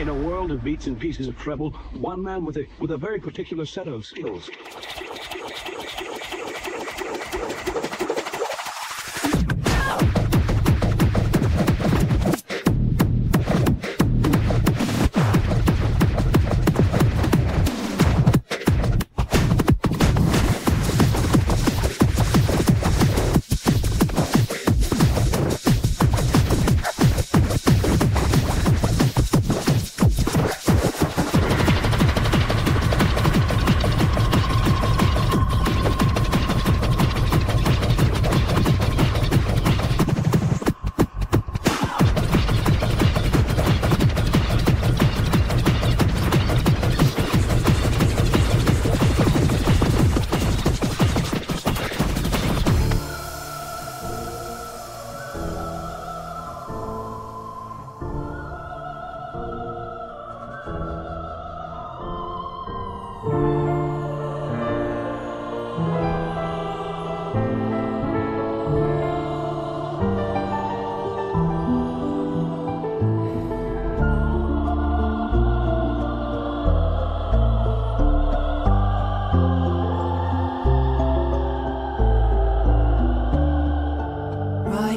In a world of beats and pieces of treble, one man with a with a very particular set of skills.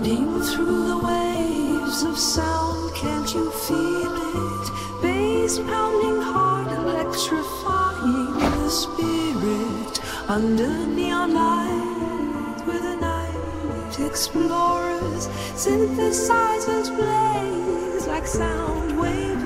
Riding through the waves of sound, can't you feel it? Bass pounding hard, electrifying the spirit. Under neon light, where the night explorers, synthesizers blaze like sound waves.